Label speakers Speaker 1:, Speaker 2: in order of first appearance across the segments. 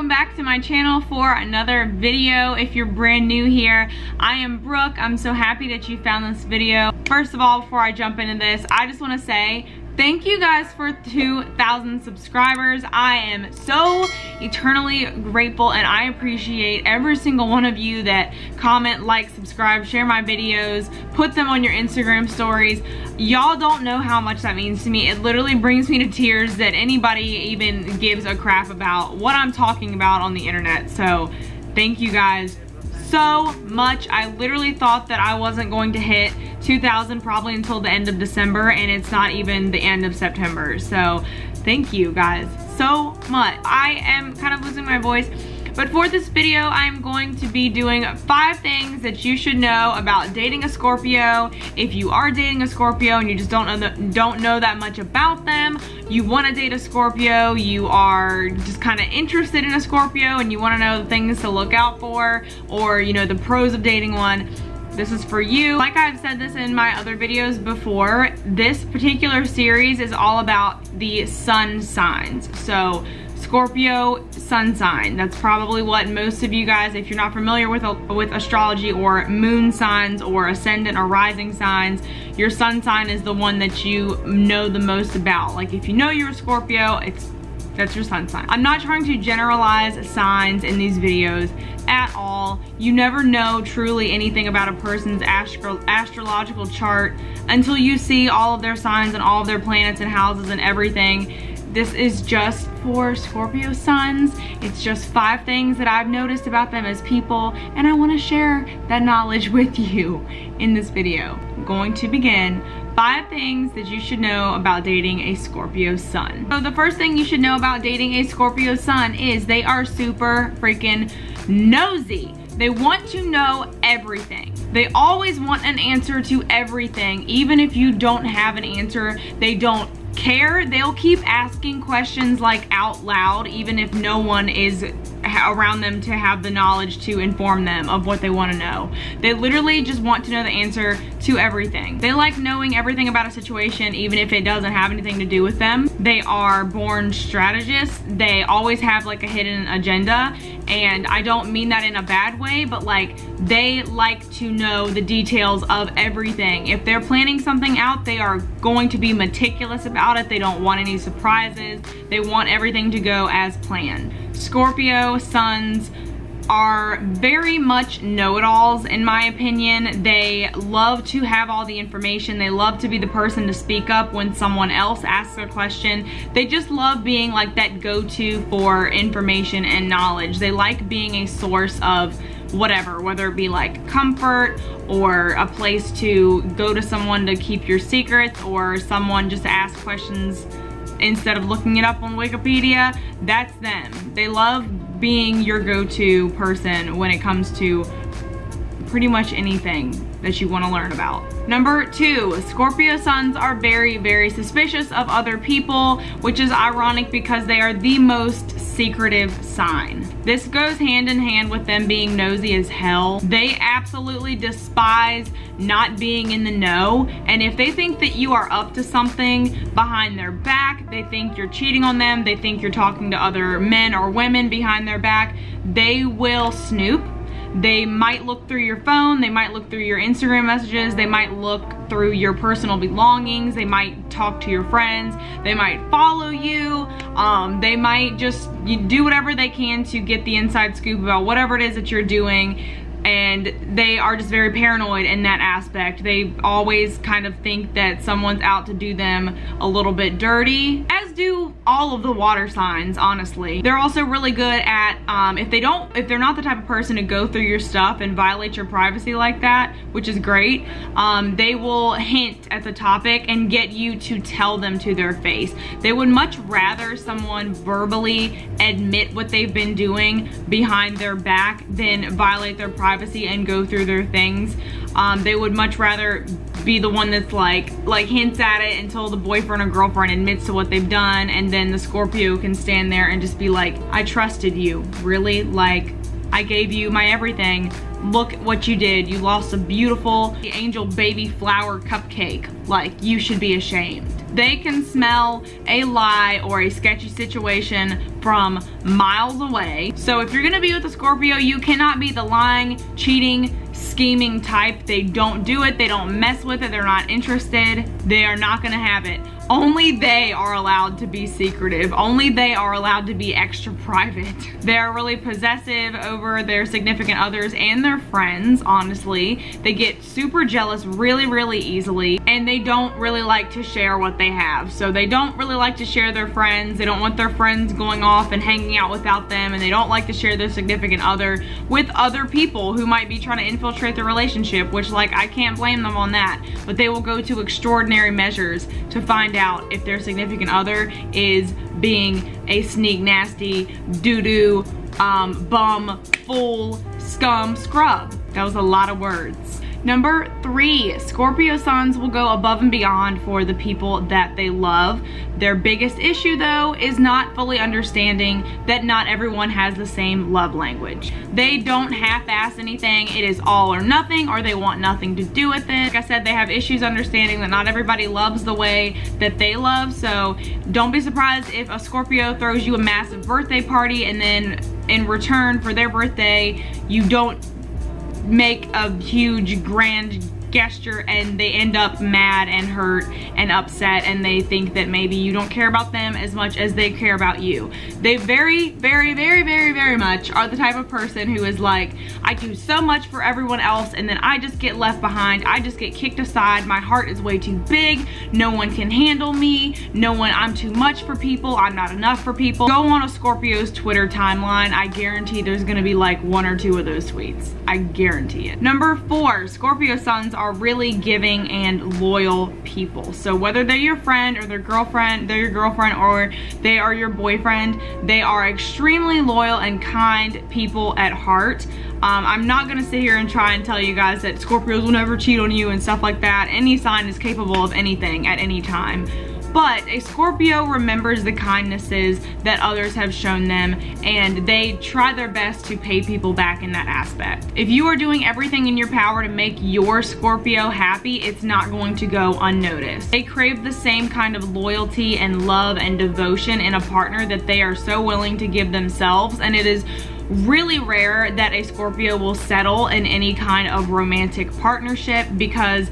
Speaker 1: Welcome back to my channel for another video. If you're brand new here, I am Brooke. I'm so happy that you found this video. First of all, before I jump into this, I just wanna say Thank you guys for 2,000 subscribers. I am so eternally grateful and I appreciate every single one of you that comment, like, subscribe, share my videos, put them on your Instagram stories. Y'all don't know how much that means to me. It literally brings me to tears that anybody even gives a crap about what I'm talking about on the internet. So thank you guys so much. I literally thought that I wasn't going to hit 2,000 probably until the end of December and it's not even the end of September. So thank you guys so much. I am kind of losing my voice. But for this video, I'm going to be doing five things that you should know about dating a Scorpio. If you are dating a Scorpio and you just don't know, the, don't know that much about them, you want to date a Scorpio, you are just kind of interested in a Scorpio and you want to know the things to look out for or, you know, the pros of dating one, this is for you. Like I've said this in my other videos before, this particular series is all about the sun signs. So Scorpio sun sign. That's probably what most of you guys, if you're not familiar with, with astrology or moon signs or ascendant or rising signs, your sun sign is the one that you know the most about. Like if you know you're a Scorpio, it's that's your sun sign. I'm not trying to generalize signs in these videos at all. You never know truly anything about a person's astro astrological chart until you see all of their signs and all of their planets and houses and everything this is just for Scorpio suns. It's just five things that I've noticed about them as people and I wanna share that knowledge with you in this video. I'm going to begin five things that you should know about dating a Scorpio sun. So the first thing you should know about dating a Scorpio sun is they are super freaking nosy. They want to know everything. They always want an answer to everything. Even if you don't have an answer, they don't care, they'll keep asking questions like out loud, even if no one is around them to have the knowledge to inform them of what they want to know. They literally just want to know the answer to everything. They like knowing everything about a situation even if it doesn't have anything to do with them. They are born strategists. They always have like a hidden agenda and I don't mean that in a bad way but like they like to know the details of everything. If they're planning something out they are going to be meticulous about it. They don't want any surprises. They want everything to go as planned. Scorpio, suns, are very much know-it-alls in my opinion. They love to have all the information. They love to be the person to speak up when someone else asks a question. They just love being like that go-to for information and knowledge. They like being a source of whatever, whether it be like comfort or a place to go to someone to keep your secrets or someone just to ask questions instead of looking it up on Wikipedia, that's them. They love being your go-to person when it comes to pretty much anything that you want to learn about. Number two, Scorpio suns are very, very suspicious of other people, which is ironic because they are the most secretive sign. This goes hand in hand with them being nosy as hell. They absolutely despise not being in the know. And if they think that you are up to something behind their back, they think you're cheating on them, they think you're talking to other men or women behind their back, they will snoop they might look through your phone, they might look through your Instagram messages, they might look through your personal belongings, they might talk to your friends, they might follow you, um, they might just do whatever they can to get the inside scoop about whatever it is that you're doing and they are just very paranoid in that aspect. They always kind of think that someone's out to do them a little bit dirty, as do all of the water signs, honestly. They're also really good at, um, if they don't, if they're not the type of person to go through your stuff and violate your privacy like that, which is great, um, they will hint at the topic and get you to tell them to their face. They would much rather someone verbally admit what they've been doing behind their back than violate their privacy privacy and go through their things. Um, they would much rather be the one that's like like hints at it until the boyfriend or girlfriend admits to what they've done and then the Scorpio can stand there and just be like, I trusted you, really? Like, I gave you my everything, look what you did. You lost a beautiful angel baby flower cupcake. Like, you should be ashamed. They can smell a lie or a sketchy situation from miles away. So if you're gonna be with a Scorpio, you cannot be the lying, cheating, scheming type. They don't do it, they don't mess with it, they're not interested. They are not gonna have it. Only they are allowed to be secretive. Only they are allowed to be extra private. They're really possessive over their significant others and their friends, honestly. They get super jealous really, really easily, and they don't really like to share what they have. So they don't really like to share their friends. They don't want their friends going off and hanging out without them, and they don't like to share their significant other with other people who might be trying to infiltrate the relationship, which like I can't blame them on that. But they will go to extraordinary measures to find out if their significant other is being a sneak, nasty, doo-doo, um, bum, fool, scum, scrub. That was a lot of words. Number three, Scorpio suns will go above and beyond for the people that they love. Their biggest issue though is not fully understanding that not everyone has the same love language. They don't half-ass anything. It is all or nothing or they want nothing to do with it. Like I said, they have issues understanding that not everybody loves the way that they love. So don't be surprised if a Scorpio throws you a massive birthday party and then in return for their birthday, you don't make a huge grand gesture and they end up mad and hurt and upset and they think that maybe you don't care about them as much as they care about you. They very, very, very, much are the type of person who is like, I do so much for everyone else and then I just get left behind. I just get kicked aside. My heart is way too big. No one can handle me. No one, I'm too much for people. I'm not enough for people. Go on a Scorpio's Twitter timeline. I guarantee there's gonna be like one or two of those tweets. I guarantee it. Number four, Scorpio suns are really giving and loyal people. So whether they're your friend or their girlfriend, they're your girlfriend or they are your boyfriend, they are extremely loyal and kind people at heart. Um, I'm not gonna sit here and try and tell you guys that Scorpios will never cheat on you and stuff like that. Any sign is capable of anything at any time but a Scorpio remembers the kindnesses that others have shown them and they try their best to pay people back in that aspect. If you are doing everything in your power to make your Scorpio happy, it's not going to go unnoticed. They crave the same kind of loyalty and love and devotion in a partner that they are so willing to give themselves and it is really rare that a Scorpio will settle in any kind of romantic partnership because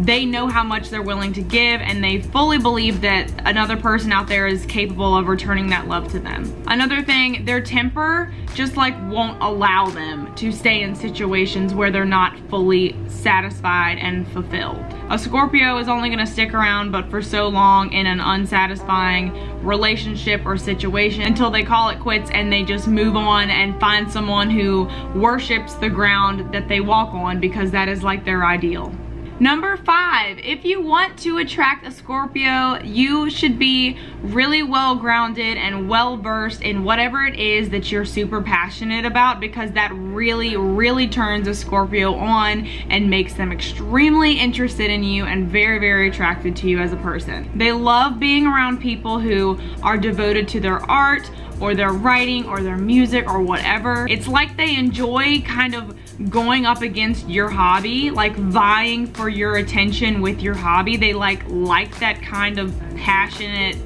Speaker 1: they know how much they're willing to give and they fully believe that another person out there is capable of returning that love to them. Another thing, their temper just like won't allow them to stay in situations where they're not fully satisfied and fulfilled. A Scorpio is only gonna stick around but for so long in an unsatisfying relationship or situation until they call it quits and they just move on and find someone who worships the ground that they walk on because that is like their ideal. Number five, if you want to attract a Scorpio, you should be really well grounded and well versed in whatever it is that you're super passionate about because that really, really turns a Scorpio on and makes them extremely interested in you and very, very attracted to you as a person. They love being around people who are devoted to their art or their writing or their music or whatever. It's like they enjoy kind of going up against your hobby, like vying for your attention with your hobby. They like like that kind of passionate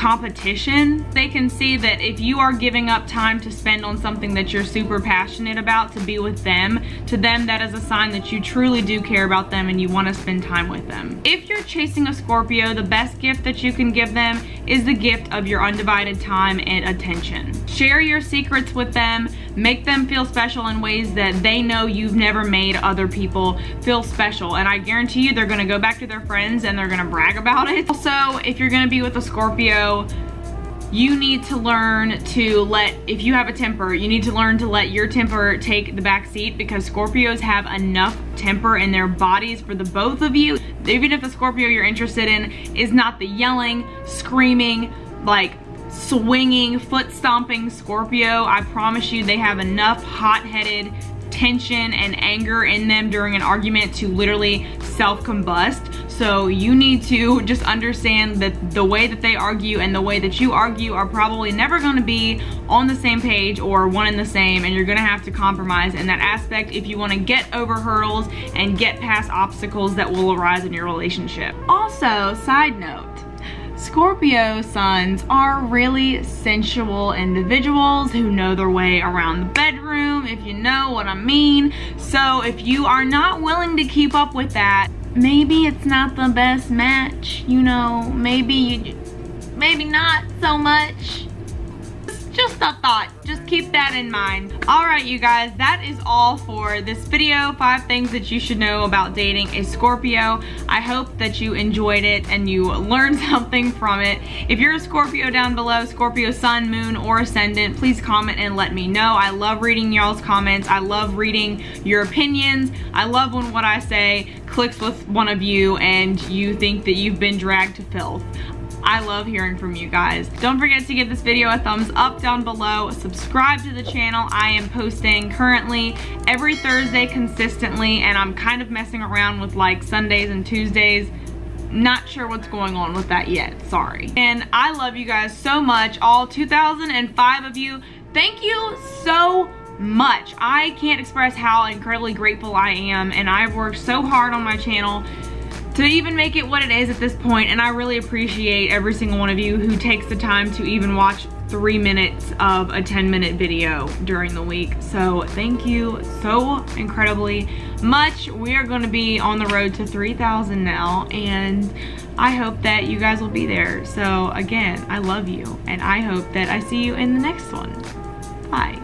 Speaker 1: competition, they can see that if you are giving up time to spend on something that you're super passionate about to be with them, to them that is a sign that you truly do care about them and you want to spend time with them. If you're chasing a Scorpio, the best gift that you can give them is the gift of your undivided time and attention. Share your secrets with them, make them feel special in ways that they know you've never made other people feel special. And I guarantee you they're gonna go back to their friends and they're gonna brag about it. Also, if you're gonna be with a Scorpio, you need to learn to let, if you have a temper, you need to learn to let your temper take the back seat because Scorpios have enough temper in their bodies for the both of you. Even if the Scorpio you're interested in is not the yelling, screaming, like swinging, foot stomping Scorpio, I promise you they have enough hot-headed tension and anger in them during an argument to literally self-combust. So you need to just understand that the way that they argue and the way that you argue are probably never gonna be on the same page or one and the same and you're gonna have to compromise in that aspect if you wanna get over hurdles and get past obstacles that will arise in your relationship. Also, side note, Scorpio suns are really sensual individuals who know their way around the bedroom, if you know what I mean. So if you are not willing to keep up with that, maybe it's not the best match, you know, maybe you, maybe not so much. Just a thought just keep that in mind. All right you guys that is all for this video. Five things that you should know about dating a scorpio. I hope that you enjoyed it and you learned something from it. If you're a scorpio down below scorpio sun moon or ascendant please comment and let me know. I love reading y'all's comments. I love reading your opinions. I love when what i say clicks with one of you and you think that you've been dragged to filth I love hearing from you guys. Don't forget to give this video a thumbs up down below. Subscribe to the channel. I am posting currently every Thursday consistently and I'm kind of messing around with like Sundays and Tuesdays not sure what's going on with that yet sorry and i love you guys so much all 2005 of you thank you so much i can't express how incredibly grateful i am and i've worked so hard on my channel to even make it what it is at this point and I really appreciate every single one of you who takes the time to even watch three minutes of a 10 minute video during the week. So thank you so incredibly much. We are gonna be on the road to 3,000 now and I hope that you guys will be there. So again, I love you and I hope that I see you in the next one. Bye.